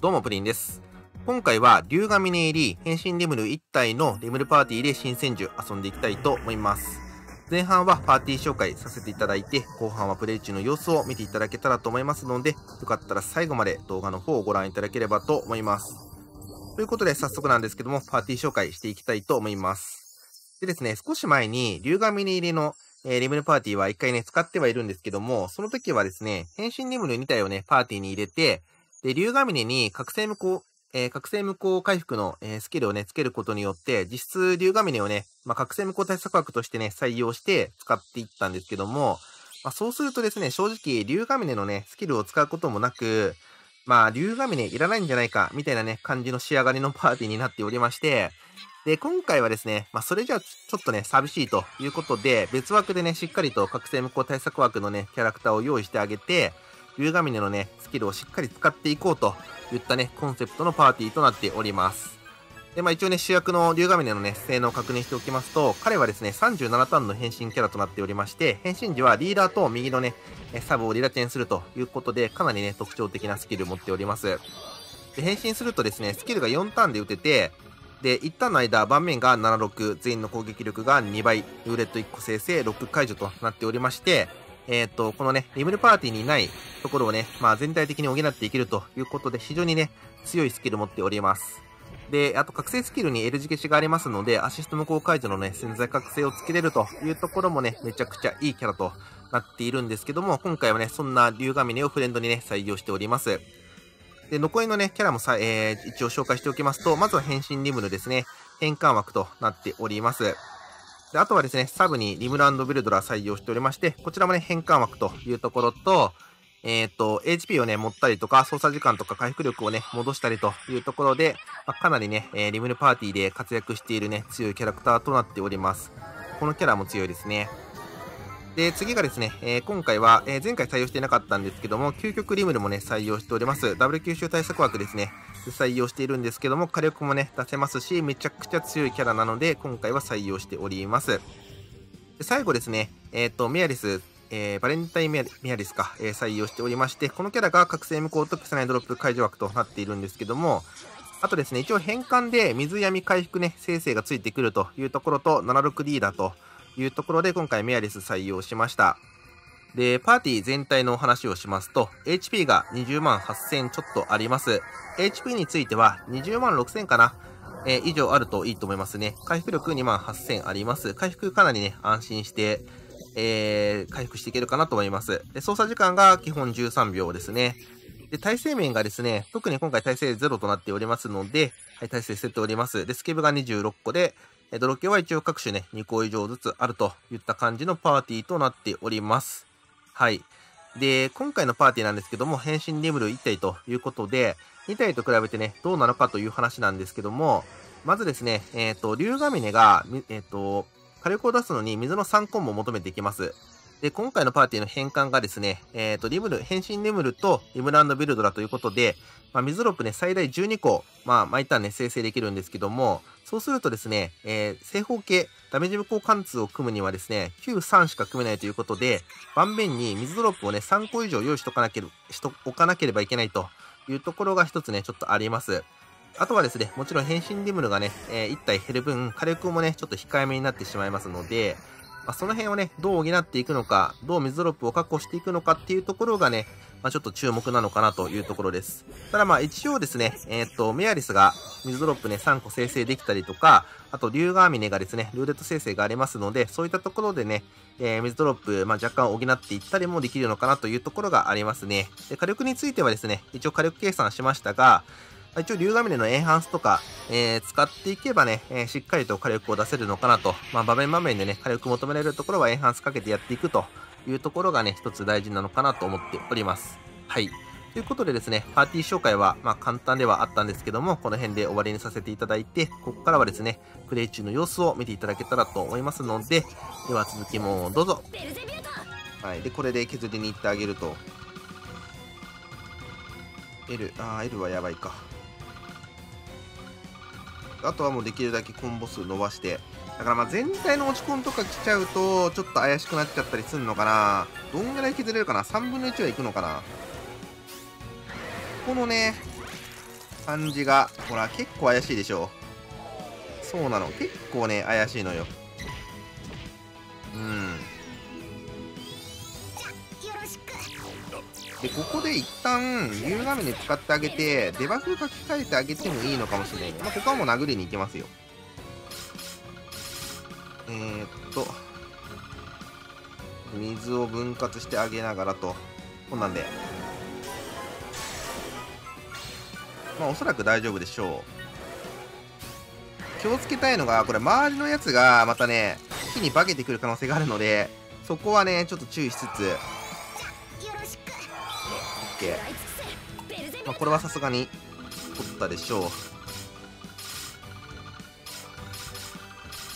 どうもプリンです。今回は竜神ネ入り変身レムル1体のレムルパーティーで新戦術遊んでいきたいと思います。前半はパーティー紹介させていただいて、後半はプレイ中の様子を見ていただけたらと思いますので、よかったら最後まで動画の方をご覧いただければと思います。ということで早速なんですけども、パーティー紹介していきたいと思います。でですね、少し前に竜神ネ入りのえー、リムルパーティーは一回ね、使ってはいるんですけども、その時はですね、変身リムル2体をね、パーティーに入れて、で、竜ヶ峰に覚醒無効、えー、覚醒無効回復の、えー、スキルをね、つけることによって、実質竜ヶ峰をね、まあ、覚醒無効対策枠としてね、採用して使っていったんですけども、まあ、そうするとですね、正直、竜ヶ峰のね、スキルを使うこともなく、まあ、竜ヶ峰いらないんじゃないか、みたいなね、感じの仕上がりのパーティーになっておりまして、で、今回はですね、まあ、それじゃあちょっとね、寂しいということで、別枠でね、しっかりと覚醒無効対策枠のね、キャラクターを用意してあげて、竜ヶ峰のね、スキルをしっかり使っていこうといったね、コンセプトのパーティーとなっております。で、まあ一応ね、主役の竜ヶ峰のね、性能を確認しておきますと、彼はですね、37ターンの変身キャラとなっておりまして、変身時はリーダーと右のね、サブをリラチェンするということで、かなりね、特徴的なスキルを持っております。で、変身するとですね、スキルが4ターンで打てて、で、一旦の間、盤面が76、全員の攻撃力が2倍、ルーレット1個生成、6解除となっておりまして、えっ、ー、と、このね、リムルパーティーにないところをね、まあ全体的に補っていけるということで、非常にね、強いスキル持っております。で、あと覚醒スキルに L 字消しがありますので、アシスト無効解除のね、潜在覚醒をつけれるというところもね、めちゃくちゃいいキャラとなっているんですけども、今回はね、そんな竜神ねをフレンドにね、採用しております。で、残りのね、キャラもさ、えー、一応紹介しておきますと、まずは変身リムルですね。変換枠となっております。で、あとはですね、サブにリムランドビルドラ採用しておりまして、こちらもね、変換枠というところと、えっ、ー、と、HP をね、持ったりとか、操作時間とか回復力をね、戻したりというところで、まあ、かなりね、えー、リムルパーティーで活躍しているね、強いキャラクターとなっております。このキャラも強いですね。で、次がですね、えー、今回は、えー、前回採用していなかったんですけども、究極リムルもね、採用しております。ダブル吸収対策枠ですね。採用しているんですけども、火力もね、出せますし、めちゃくちゃ強いキャラなので、今回は採用しております。で最後ですね、えっ、ー、と、メアリス、えー、バレンタインメアリスか、えー、採用しておりまして、このキャラが覚醒無効と消さないドロップ解除枠となっているんですけども、あとですね、一応変換で水闇回復ね、生成がついてくるというところと、76リーダーというところで、今回メアリス採用しました。で、パーティー全体のお話をしますと、HP が20万8000ちょっとあります。HP については20万6000かな、えー、以上あるといいと思いますね。回復力2万8000あります。回復かなりね、安心して、えー、回復していけるかなと思います。で、操作時間が基本13秒ですね。で、耐性面がですね、特に今回耐性0となっておりますので、はい、耐性捨てております。で、スケブが26個で、え泥系は一応各種ね、2個以上ずつあるといった感じのパーティーとなっております。はい。で、今回のパーティーなんですけども、変身レベル1体ということで、2体と比べてね、どうなのかという話なんですけども、まずですね、えっ、ー、と、竜ヶ峰が、えっ、ー、と、火力を出すのに水の3コンボを求めていきます。で、今回のパーティーの変換がですね、えっ、ー、と、リムル、変身リムルとリムランドビルドラということで、まあ、水ロップね、最大12個、まあ、毎ターンね、生成できるんですけども、そうするとですね、えー、正方形、ダメージ無効貫通を組むにはですね、9、3しか組めないということで、盤面に水ドロップをね、3個以上用意しとかなければ、しとおかなければいけないというところが一つね、ちょっとあります。あとはですね、もちろん変身リムルがね、えー、1体減る分、火力もね、ちょっと控えめになってしまいますので、まあ、その辺をね、どう補っていくのか、どう水ドロップを確保していくのかっていうところがね、まあ、ちょっと注目なのかなというところです。ただまあ一応ですね、えっ、と、メアリスが水ドロップね、3個生成できたりとか、あと、リュウガーミネがですね、ルーレット生成がありますので、そういったところでね、えー、水ドロップ、まあ、若干補っていったりもできるのかなというところがありますね。で火力についてはですね、一応火力計算しましたが、一応、竜ヶ峰のエンハンスとか、えー、使っていけばね、えー、しっかりと火力を出せるのかなと。まあ、場面場面でね、火力求められるところはエンハンスかけてやっていくというところがね、一つ大事なのかなと思っております。はい。ということでですね、パーティー紹介は、まあ、簡単ではあったんですけども、この辺で終わりにさせていただいて、ここからはですね、プレイ中の様子を見ていただけたらと思いますので、では続きもどうぞ。はい。で、これで削りに行ってあげると。L、あー、L はやばいか。あとはもうできるだけコンボ数伸ばして。だからまあ全体の落ち込みとか来ちゃうと、ちょっと怪しくなっちゃったりすんのかな。どんぐらい削れるかな ?3 分の1はいくのかな？このね、感じが、ほら、結構怪しいでしょ？そうなの。結構ね、怪しいのよ。うん。で、ここで一旦、竜画面使ってあげて、デバフ書き換えてあげてもいいのかもしれない。まあ、ここはもう殴りに行きますよ。えー、っと、水を分割してあげながらと。こんなんで。まあ、おそらく大丈夫でしょう。気をつけたいのが、これ、周りのやつが、またね、火に化けてくる可能性があるので、そこはね、ちょっと注意しつつ、OK。まあ、これはさすがに、取ったでしょう。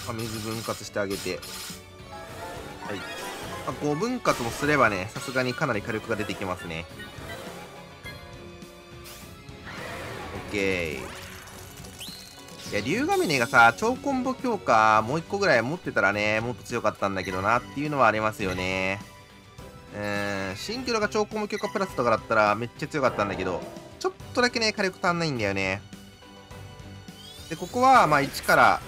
まあ、水分割してあげて。はい。まあ、5分割もすればね、さすがにかなり火力が出てきますね。OK。いや、竜ヶ峰がさ、超コンボ強化もう1個ぐらい持ってたらね、もっと強かったんだけどなっていうのはありますよね。うーん、シンキュラが超コンボ強化プラスとかだったらめっちゃ強かったんだけど、ちょっとだけね、火力足んないんだよね。で、ここは、まあ1から、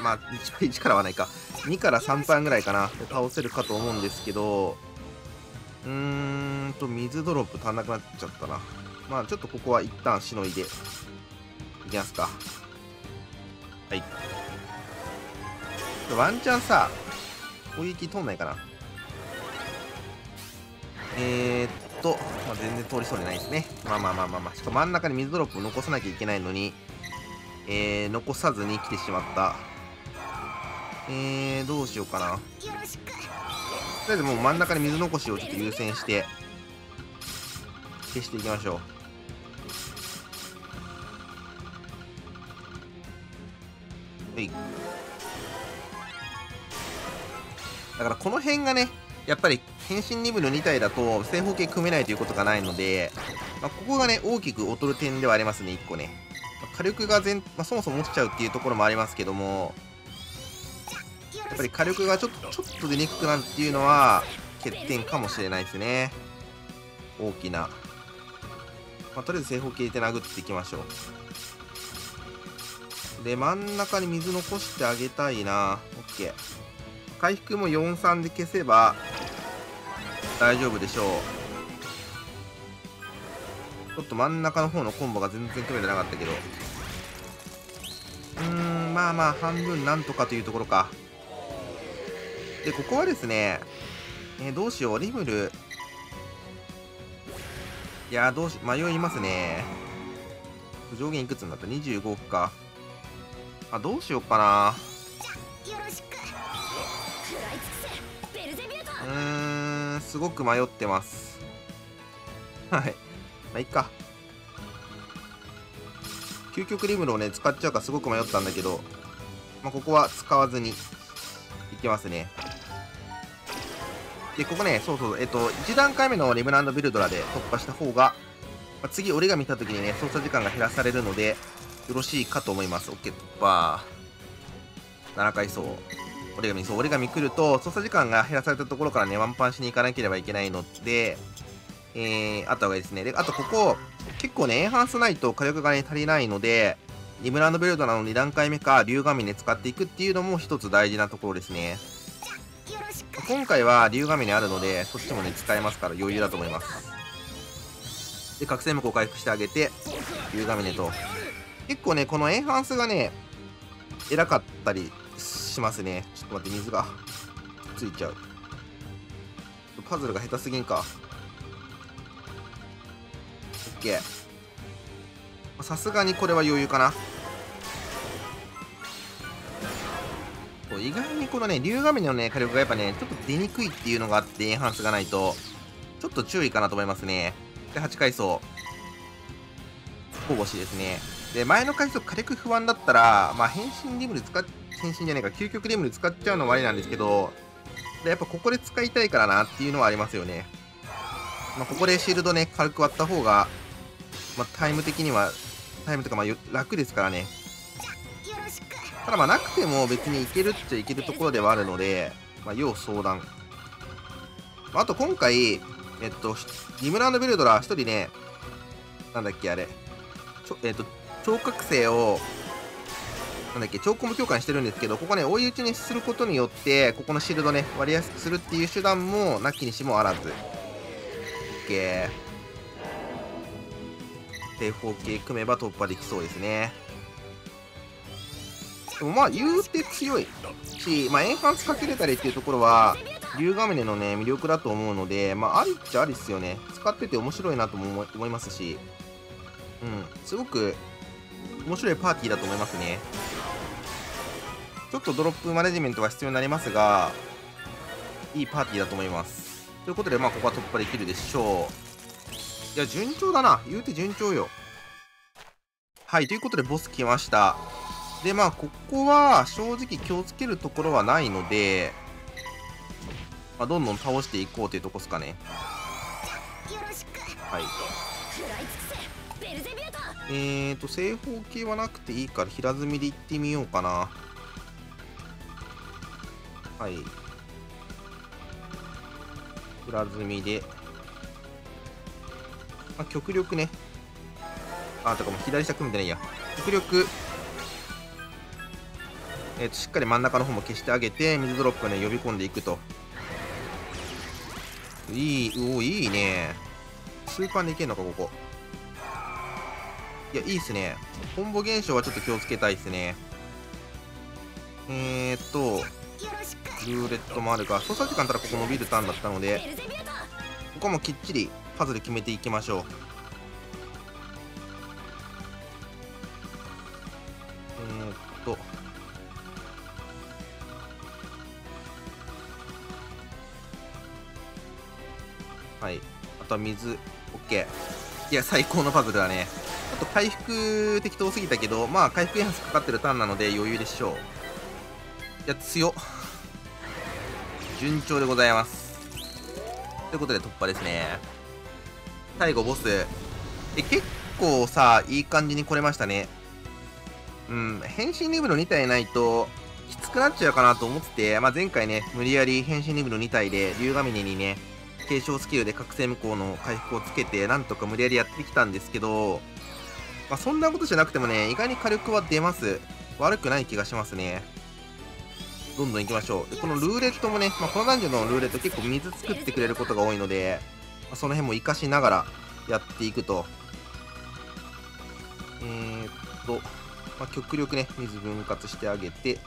まあ1、1からはないか。2から3パンぐらいかな。倒せるかと思うんですけど、うーんと、水ドロップ足んなくなっちゃったな。まあちょっとここは一旦しのいでいきますかはいワンチャンさ攻撃通んないかなえー、っと、まあ、全然通りそうでないですね。まあまあまあまあまあしかも真ん中に水ドロップを残さなきゃいけないのにえー、残さずに来てしまった。えー、どうしようかな。とりあえずもう真ん中に水残しをちょっと優先して消していきましょう。はい。だからこの辺がねやっぱり変身2部の2体だと正方形組めないということがないので、まあ、ここがね大きく劣る点ではありますね1個ね、まあ、火力が全、まあ、そもそも落ちちゃうっていうところもありますけどもやっぱり火力がちょっとちょっと出にくくなるっていうのは欠点かもしれないですね大きな、まあ、とりあえず正方形で殴っていきましょうで、真ん中に水残してあげたいな。OK。回復も4、3で消せば大丈夫でしょう。ちょっと真ん中の方のコンボが全然組めてなかったけど。うーん、まあまあ、半分なんとかというところか。で、ここはですね、えー、どうしよう、リムル。いやどうし、迷いますね。上限いくつになった ?25 億か。あどうしようかなうーんすごく迷ってますはいまあいっか究極リムルをね使っちゃうかすごく迷ったんだけどまあここは使わずにいきますねでここねそうそうえっと1段階目のリムランドビルドラで突破した方が、まあ、次俺が見た時にね操作時間が減らされるのでよろしいかと思います。OK 突破。7回走。折り紙、そう、折り紙来ると、操作時間が減らされたところからね、ワンパンしに行かなければいけないので、えー、あった方がいいですね。で、あとここ、結構ね、エンハンスないと火力がね、足りないので、リムランドベルトなの2段階目か、竜神で使っていくっていうのも一つ大事なところですね。今回は竜神にあるので、そっちもね、使えますから余裕だと思います。で、覚醒無効回復してあげて、竜神ねと、結構ね、このエンハンスがね、偉かったりしますね。ちょっと待って、水がついちゃう。パズルが下手すぎんか。OK。さすがにこれは余裕かな。意外にこのね、竜神のね、火力がやっぱね、ちょっと出にくいっていうのがあって、エンハンスがないと、ちょっと注意かなと思いますね。で、8階層。交互しですね。で、前の回数火力不安だったら、まあ、変身リムル使っ、変身じゃないか、究極リムル使っちゃうのもありなんですけど、で、やっぱここで使いたいからなっていうのはありますよね。まあ、ここでシールドね、軽く割った方が、まあ、タイム的には、タイムとかまあ楽ですからね。ただまあなくても別にいけるっちゃいけるところではあるので、まあ、要相談。あと今回、えっと、リムランドビルドラー1人ね、なんだっけあれ、ちょえっ、と、超覚醒を、なんだっけ、超コンボ強化してるんですけど、ここね、追い打ちにすることによって、ここのシールドね、割りやすくするっていう手段も、なきにしもあらず。OK。正方形組めば突破できそうですね。でもまあ、言うて強いし、まあ、エンハンスかけれたりっていうところは、龍ヶ峰のね、魅力だと思うので、まあ、ありっちゃありっすよね。使ってて面白いなとも思いますし、うん、すごく面白いパーティーだと思いますね。ちょっとドロップマネジメントが必要になりますが、いいパーティーだと思います。ということで、まあ、ここは突破できるでしょう。いや、順調だな。言うて順調よ。はい、ということで、ボス来ました。で、まあ、ここは正直気をつけるところはないので、まあ、どんどん倒していこうというとこですかね。はい。えーと、正方形はなくていいから平積みでいってみようかな。はい。平積みで。まあ、極力ね。あ、とかも左下組んでないや。極力、えーと、しっかり真ん中の方も消してあげて、水ドロップをね、呼び込んでいくと。いい、おいいね。スーパーでいけんのか、ここ。いや、いいっすね。コンボ現象はちょっと気をつけたいっすね。えーっと、ルーレットもあるが、操作時間たらここ伸びるターンだったので、ここもきっちりパズル決めていきましょう。えーっと、はい。あとは水、OK。いや、最高のパズルだね。ちょっと回復適当すぎたけど、まあ回復エンスかかってるターンなので余裕でしょう。いや、強っ順調でございます。ということで突破ですね。最後ボス。え、結構さ、いい感じに来れましたね。うん、変身レベル2体ないと、きつくなっちゃうかなと思ってて、まあ、前回ね、無理やり変身レベル2体で、竜ヶ峰にね、継承スキルで覚醒無効の回復をつけて、なんとか無理やりやってきたんですけど、まあ、そんなことじゃなくてもね、意外に火力は出ます。悪くない気がしますね。どんどん行きましょう。でこのルーレットもね、まあ、このダンジョンのルーレット結構水作ってくれることが多いので、まあ、その辺も活かしながらやっていくと。えー、っと、まあ、極力ね、水分割してあげて、こ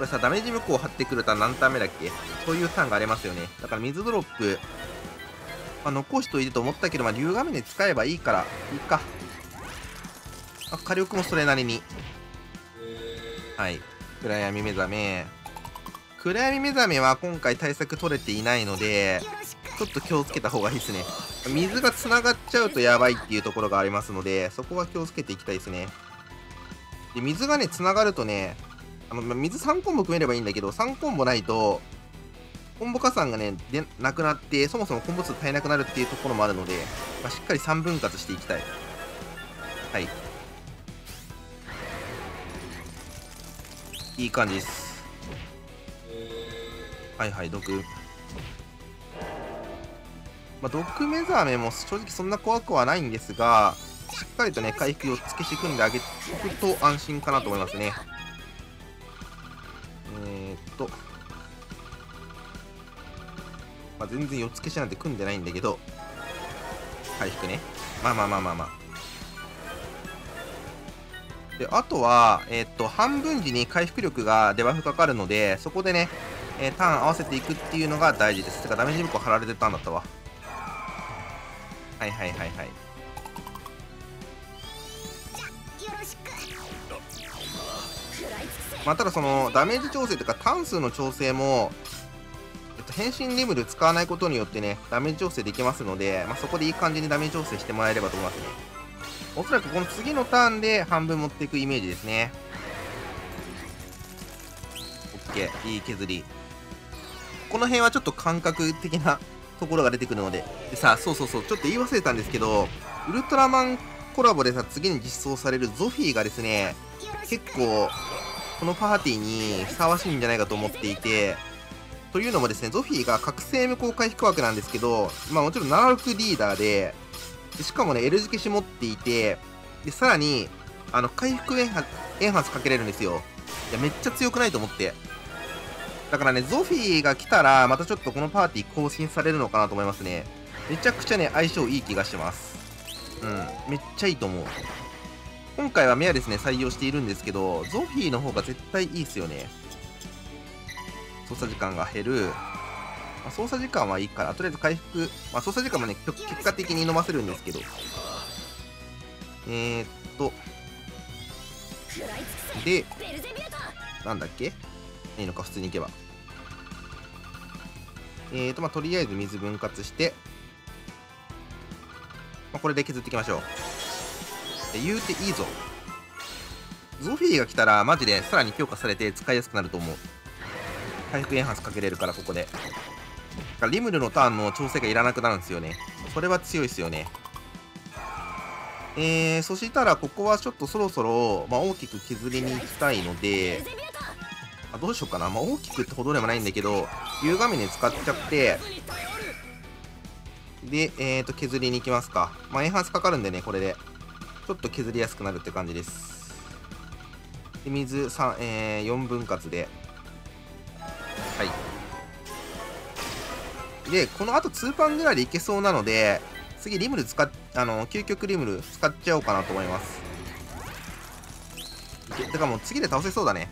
れさ、ダメージ無効を張ってくると何ターン目だっけ？そういうターンがありますよね。だから水ドロップ、まあ、残しといてと思ったけど、まあ、竜亀で使えばいいから、いいか。火力もそれなりに。はい。暗闇目覚め。暗闇目覚めは今回対策取れていないので、ちょっと気をつけた方がいいですね。水が繋がっちゃうとやばいっていうところがありますので、そこは気をつけていきたいですね。で、水がね、繋がるとね、あの、水3コンボ組めればいいんだけど、3コンボないと、コンボ加算がね、でなくなって、そもそもコンボ数足りなくなるっていうところもあるので、まあ、しっかり3分割していきたい。はい。いい感じです。はいはい、毒。まあ、毒目覚めも正直そんな怖くはないんですが、しっかりとね、回復をつけして組んであげおくと安心かなと思いますね。えー、っと、まあ、全然4つ消しなんて組んでないんだけど、回復ね。まあまあまあまあまあ。で、あとは、えー、っと、半分時に回復力がデバフかかるので、そこでね、えー、ターン合わせていくっていうのが大事です。てか、ダメージ向こう貼られてたんだったわ。はいはいはいはい。まあ、ただそのダメージ調整とかターン数の調整も、えっと、変身リムル使わないことによってね、ダメージ調整できますので、まあ、そこでいい感じにダメージ調整してもらえればと思いますね。おそらくこの次のターンで半分持っていくイメージですね。OK、いい削り。この辺はちょっと感覚的なところが出てくるので。でさ、そうそうそう、ちょっと言い忘れたんですけど、ウルトラマンコラボでさ、次に実装されるゾフィーがですね、結構このパーティーにふさわしいんじゃないかと思っていて、というのもですね、ゾフィーが覚醒無効回復枠なんですけど、まあもちろん76リーダーで、でしかもね、L 字消し持っていて、で、さらに、あの、回復エンエンハンスかけれるんですよ。いや、めっちゃ強くないと思って。だからね、ゾフィーが来たら、またちょっとこのパーティー更新されるのかなと思いますね。めちゃくちゃね、相性いい気がします。うん、めっちゃいいと思う。今回はメアですね、採用しているんですけど、ゾフィーの方が絶対いいですよね。操作時間が減る。まあ、操作時間はいいから、とりあえず回復、まあ、操作時間もね、結果的に飲ませるんですけど。えー、っと、で、なんだっけ？いいのか、普通に行けば。えーと、まあ、とりあえず水分割して、まあ、これで削っていきましょう。言うていいぞ。ゾフィーが来たら、マジでさらに強化されて使いやすくなると思う。回復エンハンスかけれるから、ここで。リムルのターンの調整がいらなくなるんですよね。それは強いですよね。えー、そしたらここはちょっとそろそろ、まあ、大きく削りに行きたいので、あどうしようかな。まあ、大きくってほどでもないんだけど、夕画面使っちゃって、で、えーと、削りに行きますか。まあ、エンハンスかかるんでね、これで。ちょっと削りやすくなるって感じです。で水3、えー、4分割で。で、このあと2パンぐらいでいけそうなので、次リムル使っ、あの、究極リムル使っちゃおうかなと思います。てかもう次で倒せそうだね。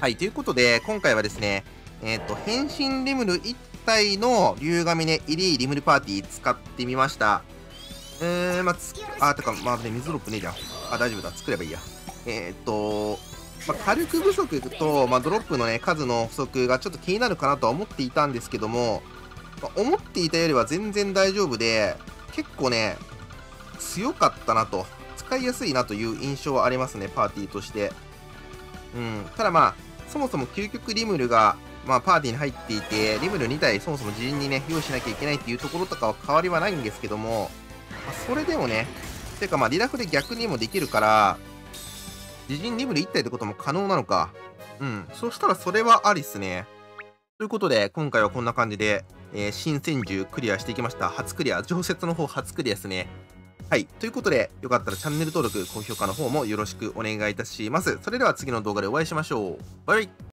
はい、ということで、今回はですね、えっ、ー、と、変身リムル1体の竜神ね、入りリムルパーティー使ってみました。えー、まあ、つ、あ、てか、まあね、水ロップねえじゃん。あ、大丈夫だ。作ればいいや。えっ、ー、と、まあ、火力不足と、まあ、ドロップのね、数の不足がちょっと気になるかなとは思っていたんですけども、まあ、思っていたよりは全然大丈夫で、結構ね、強かったなと、使いやすいなという印象はありますね、パーティーとして。うん、ただまあ、そもそも究極リムルが、まあ、パーティーに入っていて、リムル2体そもそも自陣にね、用意しなきゃいけないっていうところとかは変わりはないんですけども、まあ、それでもね、てかまあ、リラフで逆にもできるから、自陣リムル1体ってことも可能なのか。うん。そしたらそれはありっすね。ということで、今回はこんな感じで、えー、新戦獣クリアしていきました。初クリア、常設の方初クリアですね。はい。ということで、よかったらチャンネル登録、高評価の方もよろしくお願いいたします。それでは次の動画でお会いしましょう。バイバイ